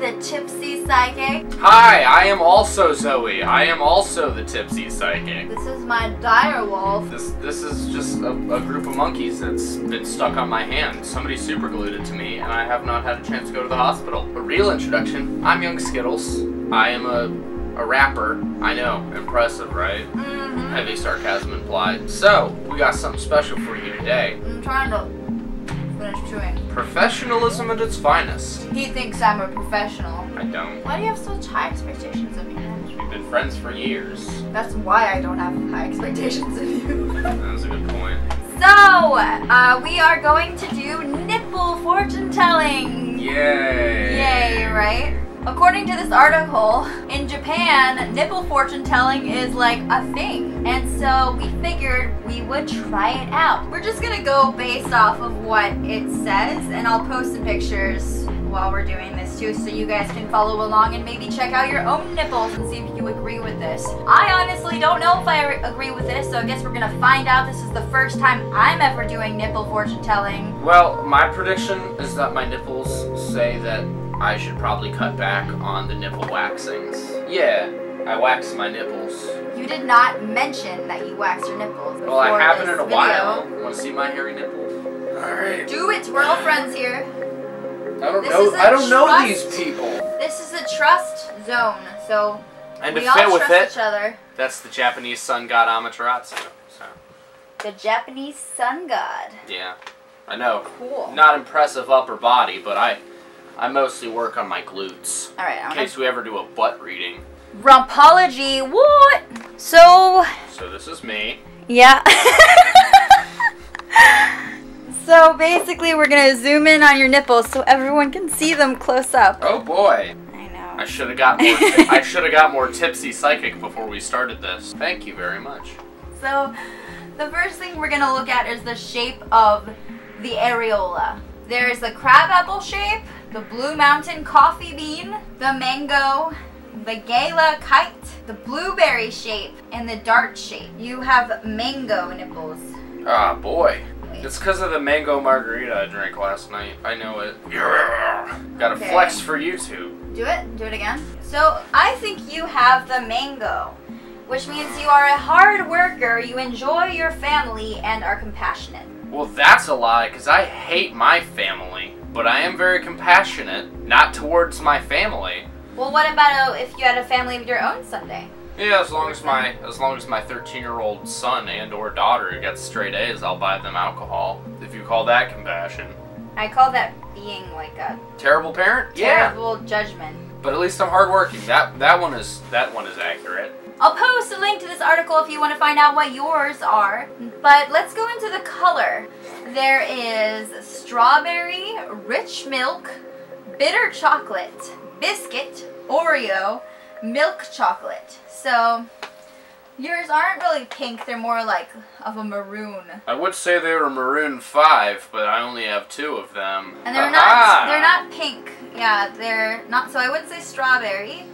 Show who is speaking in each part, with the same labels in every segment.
Speaker 1: the tipsy psychic.
Speaker 2: Hi, I am also Zoe. I am also the tipsy psychic.
Speaker 1: This is my dire wolf.
Speaker 2: This this is just a, a group of monkeys that's been stuck on my hand. Somebody super glued it to me, and I have not had a chance to go to the hospital. A real introduction. I'm Young Skittles. I am a a rapper. I know, impressive, right?
Speaker 1: Mm-hmm.
Speaker 2: Heavy sarcasm implied. So we got something special for you today.
Speaker 1: I'm trying to
Speaker 2: Professionalism at its finest.
Speaker 1: He thinks I'm a professional.
Speaker 2: I don't.
Speaker 1: Why do you have such high expectations of me?
Speaker 2: We've been friends for years.
Speaker 1: That's why I don't have high expectations of you.
Speaker 2: That was a good point.
Speaker 1: so, uh, we are going to do nipple fortune telling.
Speaker 2: Yay!
Speaker 1: Yay, right? According to this article, in Japan, nipple fortune telling is like a thing. And so we figured we would try it out. We're just gonna go based off of what it says, and I'll post some pictures while we're doing this too, so you guys can follow along and maybe check out your own nipples and see if you agree with this. I honestly don't know if I agree with this, so I guess we're gonna find out. This is the first time I'm ever doing nipple fortune telling.
Speaker 2: Well, my prediction is that my nipples say that I should probably cut back on the nipple waxings. Yeah, I wax my nipples.
Speaker 1: You did not mention that you wax your nipples.
Speaker 2: Well, I haven't in a
Speaker 1: video.
Speaker 2: while. Want to see my hairy nipples? Alright.
Speaker 1: Do it, we're all friends here.
Speaker 2: I don't
Speaker 1: This
Speaker 2: know.
Speaker 1: is a
Speaker 2: I don't know these people.
Speaker 1: This is a trust zone, so
Speaker 2: And to
Speaker 1: we all
Speaker 2: fit with
Speaker 1: trust
Speaker 2: it,
Speaker 1: each other.
Speaker 2: that's the Japanese sun god Amaterasu. So,
Speaker 1: The Japanese sun god.
Speaker 2: yeah. I know.
Speaker 1: Cool.
Speaker 2: Not impressive upper body, but I, I mostly work on my glutes.
Speaker 1: All right,
Speaker 2: In case we ever do a butt reading.
Speaker 1: Rumpology. What? So
Speaker 2: So this is me.
Speaker 1: yeah. so basically, we're gonna zoom in on your nipples so everyone can see them close up.
Speaker 2: Oh boy.
Speaker 1: I know.
Speaker 2: I should have got more. I should have got more tipsy psychic before we started this. Thank you very much.
Speaker 1: So, the first thing we're gonna look at is the shape of the areola. There's the crabapple shape, the blue mountain coffee bean, the mango, the gala kite, the blueberry shape, and the dart shape. You have mango nipples.
Speaker 2: Ah boy. It's because of the mango margarita I drank last night. I know it. Yeah. Got a
Speaker 1: Okay.
Speaker 2: flex for YouTube.
Speaker 1: Do it, do it again. So, I think you have the mango, which means you are a hard worker, you enjoy your family, and are compassionate.
Speaker 2: Well, that's a lie, because I hate my family. But I am very compassionate, not towards my family.
Speaker 1: Well, what about uh, if you had a family of your own someday?
Speaker 2: Yeah, as long as my as long as my 13 year old son and or daughter gets straight A's, I'll buy them alcohol. If you call that compassion.
Speaker 1: I call that being like a
Speaker 2: Terrible parent? Yeah.
Speaker 1: Terrible judgment.
Speaker 2: But at least I'm hardworking. That that one is that one is accurate.
Speaker 1: I'll post a link to this article if you want to find out what yours are. But let's go into the color. There is strawberry, rich milk, bitter chocolate, biscuit, Oreo, milk chocolate. So yours aren't really pink, they're more like of a maroon.
Speaker 2: I would say they were maroon five, but I only have two of them.
Speaker 1: And they're not they're not pink. Yeah, they're not so I wouldn't say strawberry.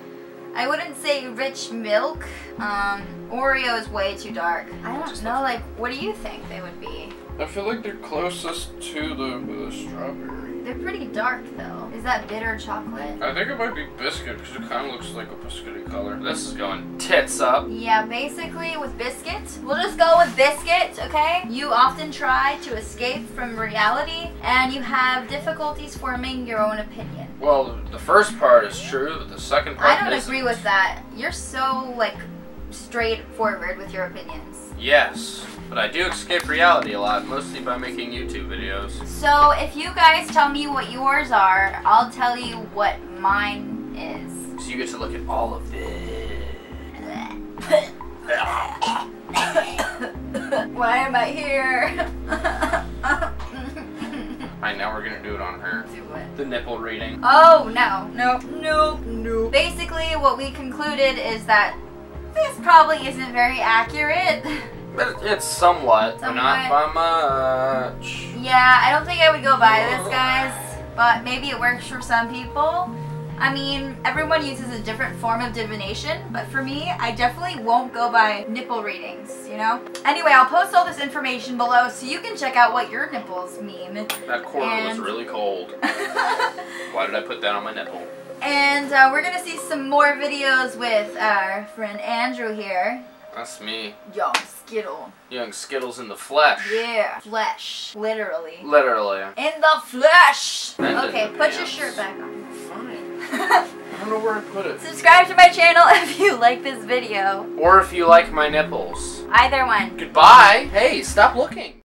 Speaker 1: I wouldn't say rich milk. Um, Oreo is way too dark. I don't know, like what do you think they would be?
Speaker 2: I feel like they're closest to the, the strawberry.
Speaker 1: They're pretty dark though. Is that bitter chocolate?
Speaker 2: I think it might be biscuit because it kind of looks like a biscuity color. This is going tits up.
Speaker 1: Yeah, basically with biscuit. We'll just go with biscuit, okay? You often try to escape from reality and you have difficulties forming your own opinion.
Speaker 2: Well, the first part is true, but the second part
Speaker 1: I don't
Speaker 2: isn't.
Speaker 1: agree with that. You're so like straightforward with your opinions.
Speaker 2: Yes, but I do escape reality a lot, mostly by making YouTube videos.
Speaker 1: So if you guys tell me what yours are, I'll tell you what mine is.
Speaker 2: So you get to look at all of this.
Speaker 1: Why am I here?
Speaker 2: Alright, now we're gonna do it on her.
Speaker 1: Do it.
Speaker 2: The nipple reading.
Speaker 1: Oh no, no, no, no. Basically, what we concluded is that this probably isn't very accurate.
Speaker 2: But It's somewhat, but not by much.
Speaker 1: yeah, I don't think I would go by this, guys. But maybe it works for some people. I mean, everyone uses a different form of divination, but for me, I definitely won't go by nipple readings, you know? Anyway, I'll post all this information below so you can check out what your nipples mean.
Speaker 2: That cord was really cold. Why did I put that on my nipple?
Speaker 1: And uh, we're gonna see some more videos with our friend Andrew here.
Speaker 2: That's me.
Speaker 1: Young Skittle.
Speaker 2: Young Skittles in the flesh.
Speaker 1: Yeah. Flesh. Literally.
Speaker 2: Literally.
Speaker 1: In the flesh!
Speaker 2: And
Speaker 1: Okay, put your shirt back on.
Speaker 2: I don't know where to put it.
Speaker 1: Subscribe to my channel if you like this video.
Speaker 2: Or if you like my nipples.
Speaker 1: Either one.
Speaker 2: Goodbye. Hey, stop looking.